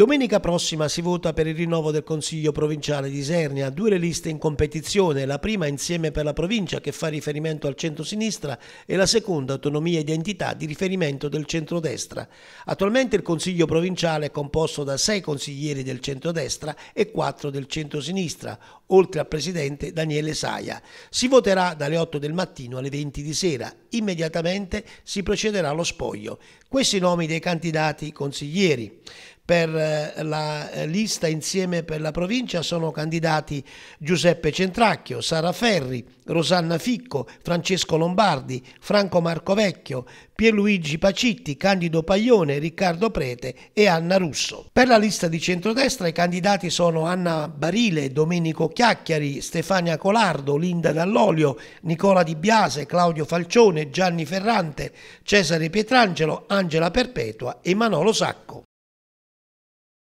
Domenica prossima si vota per il rinnovo del Consiglio provinciale di Isernia, due le liste in competizione, la prima insieme per la provincia che fa riferimento al centro-sinistra e la seconda autonomia e identità di riferimento del centro-destra. Attualmente il Consiglio provinciale è composto da sei consiglieri del centro-destra e quattro del centro-sinistra, oltre al presidente Daniele Saia. Si voterà dalle 8 del mattino alle 20 di sera. Immediatamente si procederà allo spoglio. Questi i nomi dei candidati consiglieri. Per eh, la eh, lista insieme per la provincia sono candidati Giuseppe Centracchio, Sara Ferri, Rosanna Ficco, Francesco Lombardi, Franco Marcovecchio, Pierluigi Pacitti, Candido Paglione, Riccardo Prete e Anna Russo. Per la lista di centrodestra i candidati sono Anna Barile, Domenico Chiacchiari, Stefania Colardo, Linda Dall'Olio, Nicola Di Biase, Claudio Falcione, Gianni Ferrante, Cesare Pietrangelo, Angela Perpetua e Manolo Sacco.